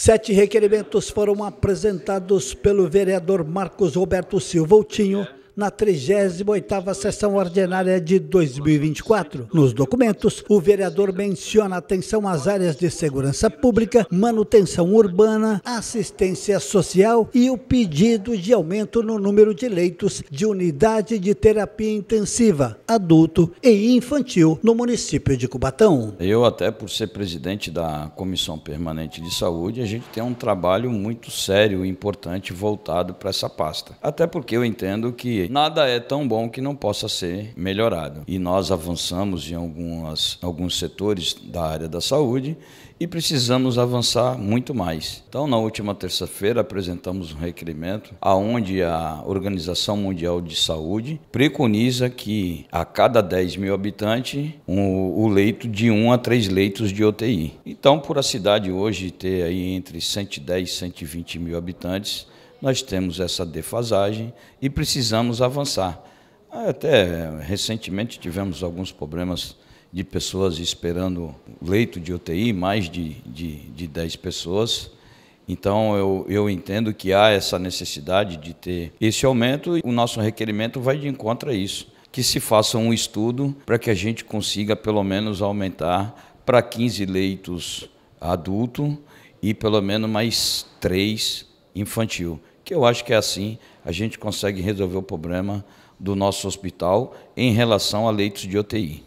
Sete requerimentos foram apresentados pelo vereador Marcos Roberto Silva Outinho na 38ª sessão ordinária de 2024. Nos documentos, o vereador menciona atenção às áreas de segurança pública, manutenção urbana, assistência social e o pedido de aumento no número de leitos de unidade de terapia intensiva, adulto e infantil no município de Cubatão. Eu até por ser presidente da Comissão Permanente de Saúde, a gente tem um trabalho muito sério e importante voltado para essa pasta. Até porque eu entendo que nada é tão bom que não possa ser melhorado. E nós avançamos em algumas, alguns setores da área da saúde e precisamos avançar muito mais. Então, na última terça-feira, apresentamos um requerimento aonde a Organização Mundial de Saúde preconiza que a cada 10 mil habitantes, um, o leito de 1 a 3 leitos de UTI. Então, por a cidade hoje ter aí entre 110 e 120 mil habitantes, nós temos essa defasagem e precisamos avançar. Até recentemente tivemos alguns problemas de pessoas esperando leito de UTI, mais de, de, de 10 pessoas. Então, eu, eu entendo que há essa necessidade de ter esse aumento e o nosso requerimento vai de encontro a isso. Que se faça um estudo para que a gente consiga, pelo menos, aumentar para 15 leitos adulto e pelo menos mais 3 infantil, que eu acho que é assim a gente consegue resolver o problema do nosso hospital em relação a leitos de UTI.